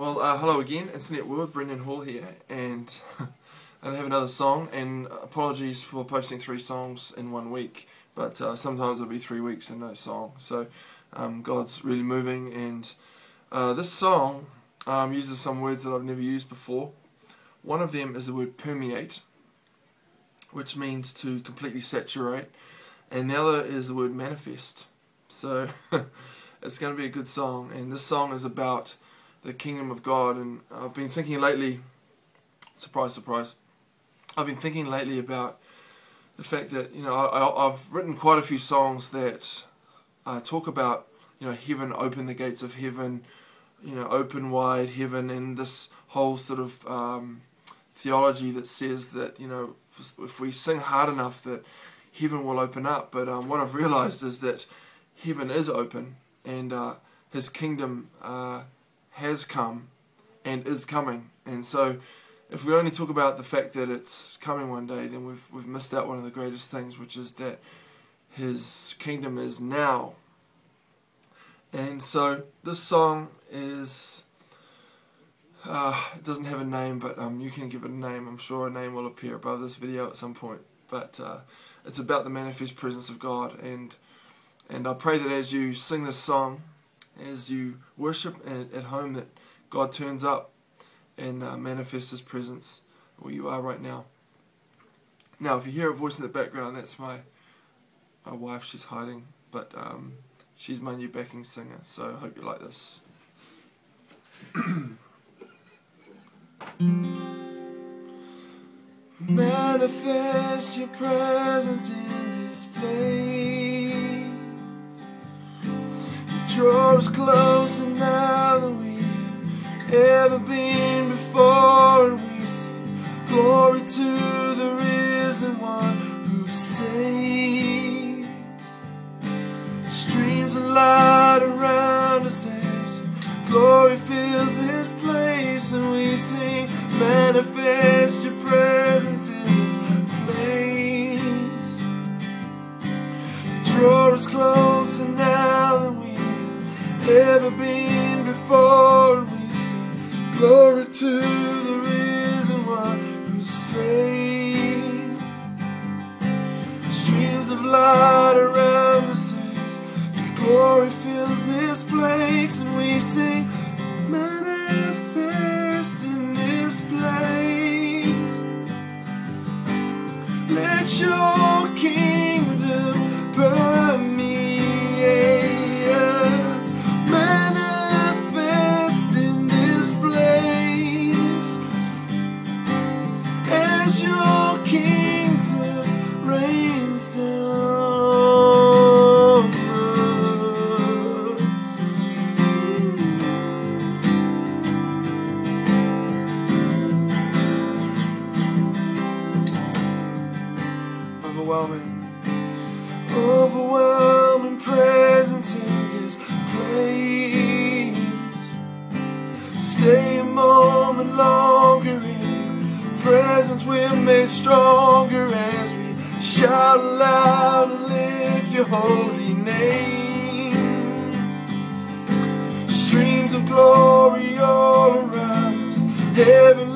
Well, uh, hello again, Internet World, Brendan Hall here, and I have another song, and apologies for posting three songs in one week, but uh, sometimes it'll be three weeks and no song, so um, God's really moving, and uh, this song um, uses some words that I've never used before. One of them is the word permeate, which means to completely saturate, and the other is the word manifest. So it's going to be a good song, and this song is about the kingdom of God. And I've been thinking lately, surprise, surprise, I've been thinking lately about the fact that, you know, I, have written quite a few songs that uh, talk about, you know, heaven, open the gates of heaven, you know, open wide heaven, and this whole sort of um, theology that says that, you know, if we sing hard enough that heaven will open up. But um, what I've realized is that heaven is open and uh, his kingdom uh, has come and is coming. And so, if we only talk about the fact that it's coming one day, then we've we've missed out one of the greatest things, which is that His kingdom is now. And so, this song is. Uh, it doesn't have a name, but um, you can give it a name. I'm sure a name will appear above this video at some point. But uh, it's about the manifest presence of God, and and I pray that as you sing this song, as you worship at, at home that God turns up and uh, manifests His presence where you are right now. Now, if you hear a voice in the background, that's my my wife. She's hiding, but um, she's my new backing singer. So I hope you like this. Manifest your presence in this place draw us closer now than we've ever been before. And we sing glory to the risen one who saves. Streams of light around us as glory fills this place. And we sing, manifest ever been before. We sing glory to the risen one who saved. Streams of light around us as your glory fills this place, and we sing manifest in this place. Let your Stay a moment longer in presence we're made stronger as we shout aloud and lift your holy name. Streams of glory all around us, heaven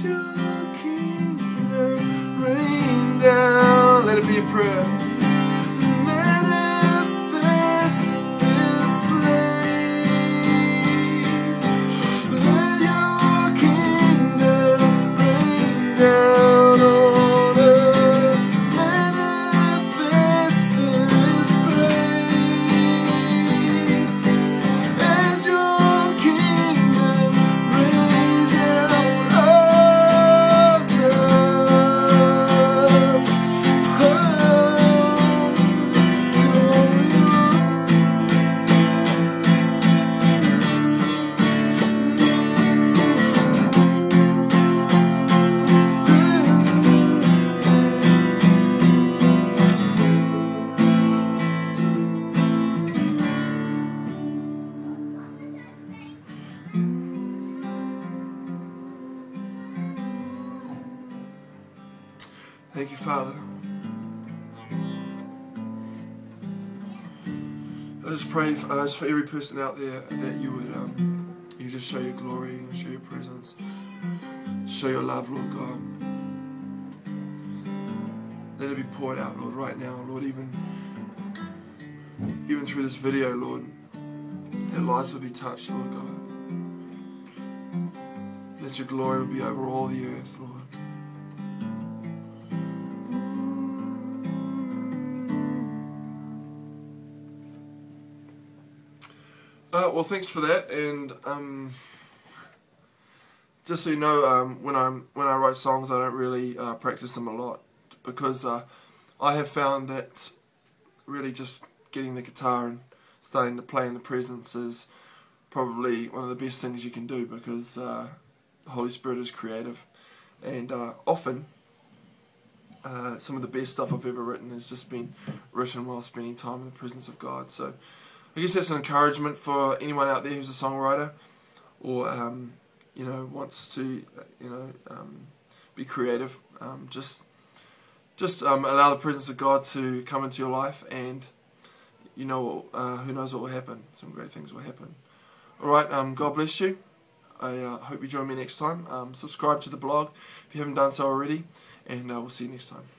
Your kingdom rain down, let it be a prayer. I just pray for, just for every person out there that you would um, you just show your glory and show your presence, show your love, Lord God. Let it be poured out, Lord, right now, Lord. Even even through this video, Lord, that lives will be touched, Lord God. That your glory will be over all the earth, Lord. Well, thanks for that, and um, just so you know, um, when I'm when I write songs, I don't really uh, practice them a lot because uh, I have found that really just getting the guitar and starting to play in the presence is probably one of the best things you can do because uh, the Holy Spirit is creative, and uh, often uh, some of the best stuff I've ever written has just been written while spending time in the presence of God. So I guess that's an encouragement for anyone out there who's a songwriter or um, you know wants to you know um, be creative. Um, just just um, allow the presence of God to come into your life, and you know uh, who knows what will happen. Some great things will happen. All right. Um, God bless you. I uh, hope you join me next time. Um, subscribe to the blog if you haven't done so already, and uh, we'll see you next time.